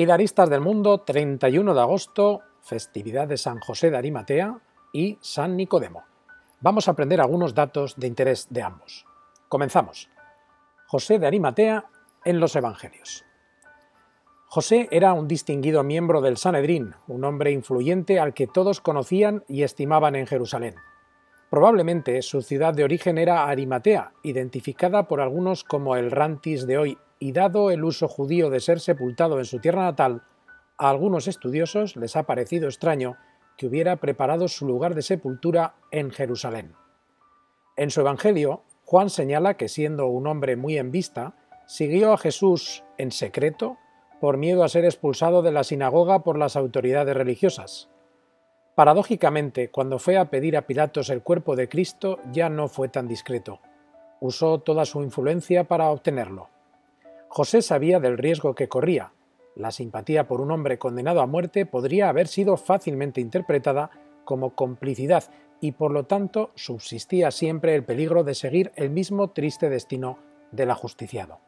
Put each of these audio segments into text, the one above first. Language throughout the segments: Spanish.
Pilaristas del mundo, 31 de agosto, festividad de San José de Arimatea y San Nicodemo. Vamos a aprender algunos datos de interés de ambos. Comenzamos. José de Arimatea en los Evangelios. José era un distinguido miembro del Sanedrín, un hombre influyente al que todos conocían y estimaban en Jerusalén. Probablemente su ciudad de origen era Arimatea, identificada por algunos como el Rantis de hoy, y dado el uso judío de ser sepultado en su tierra natal, a algunos estudiosos les ha parecido extraño que hubiera preparado su lugar de sepultura en Jerusalén. En su Evangelio, Juan señala que siendo un hombre muy en vista, siguió a Jesús en secreto por miedo a ser expulsado de la sinagoga por las autoridades religiosas. Paradójicamente, cuando fue a pedir a Pilatos el cuerpo de Cristo, ya no fue tan discreto. Usó toda su influencia para obtenerlo. José sabía del riesgo que corría. La simpatía por un hombre condenado a muerte podría haber sido fácilmente interpretada como complicidad y por lo tanto subsistía siempre el peligro de seguir el mismo triste destino del ajusticiado.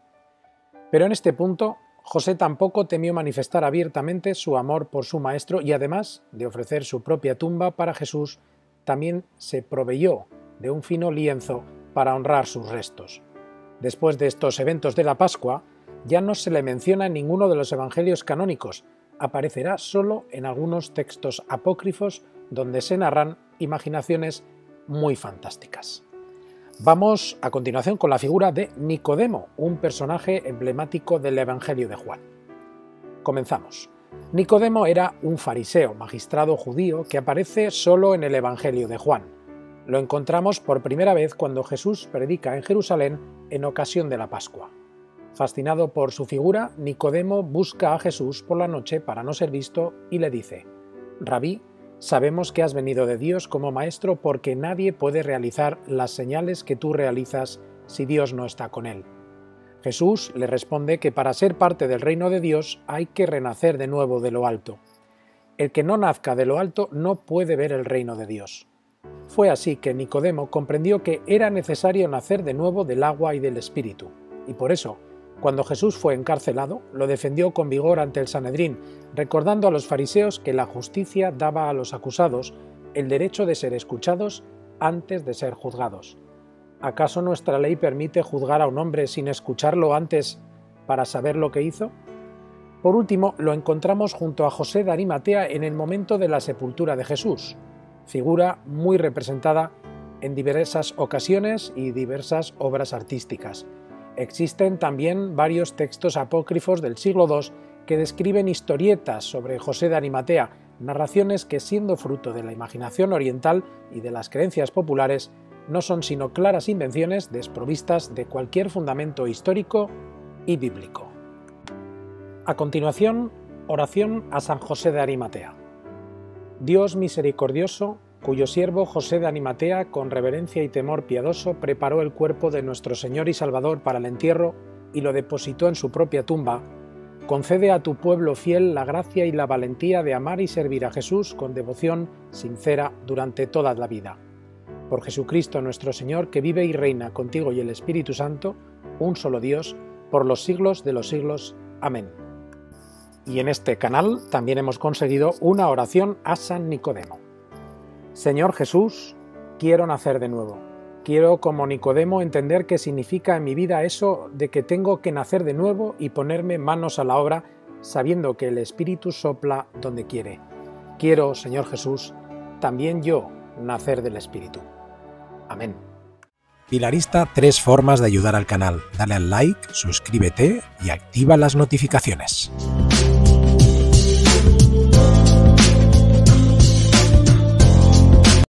Pero en este punto José tampoco temió manifestar abiertamente su amor por su maestro y además de ofrecer su propia tumba para Jesús, también se proveyó de un fino lienzo para honrar sus restos. Después de estos eventos de la Pascua, ya no se le menciona en ninguno de los evangelios canónicos, aparecerá solo en algunos textos apócrifos donde se narran imaginaciones muy fantásticas. Vamos a continuación con la figura de Nicodemo, un personaje emblemático del Evangelio de Juan. Comenzamos. Nicodemo era un fariseo, magistrado judío, que aparece solo en el Evangelio de Juan. Lo encontramos por primera vez cuando Jesús predica en Jerusalén en ocasión de la Pascua. Fascinado por su figura, Nicodemo busca a Jesús por la noche para no ser visto y le dice, Rabí, Sabemos que has venido de Dios como maestro porque nadie puede realizar las señales que tú realizas si Dios no está con él. Jesús le responde que para ser parte del reino de Dios hay que renacer de nuevo de lo alto. El que no nazca de lo alto no puede ver el reino de Dios. Fue así que Nicodemo comprendió que era necesario nacer de nuevo del agua y del espíritu, y por eso cuando Jesús fue encarcelado, lo defendió con vigor ante el Sanedrín, recordando a los fariseos que la justicia daba a los acusados el derecho de ser escuchados antes de ser juzgados. ¿Acaso nuestra ley permite juzgar a un hombre sin escucharlo antes para saber lo que hizo? Por último, lo encontramos junto a José de Arimatea en el momento de la sepultura de Jesús, figura muy representada en diversas ocasiones y diversas obras artísticas. Existen también varios textos apócrifos del siglo II que describen historietas sobre José de Arimatea, narraciones que siendo fruto de la imaginación oriental y de las creencias populares, no son sino claras invenciones desprovistas de cualquier fundamento histórico y bíblico. A continuación, oración a San José de Arimatea. Dios misericordioso, cuyo siervo José de Animatea, con reverencia y temor piadoso, preparó el cuerpo de nuestro Señor y Salvador para el entierro y lo depositó en su propia tumba, concede a tu pueblo fiel la gracia y la valentía de amar y servir a Jesús con devoción sincera durante toda la vida. Por Jesucristo nuestro Señor, que vive y reina contigo y el Espíritu Santo, un solo Dios, por los siglos de los siglos. Amén. Y en este canal también hemos conseguido una oración a San Nicodemo. Señor Jesús, quiero nacer de nuevo. Quiero, como Nicodemo, entender qué significa en mi vida eso de que tengo que nacer de nuevo y ponerme manos a la obra, sabiendo que el Espíritu sopla donde quiere. Quiero, Señor Jesús, también yo nacer del Espíritu. Amén. Pilarista, tres formas de ayudar al canal. Dale al like, suscríbete y activa las notificaciones.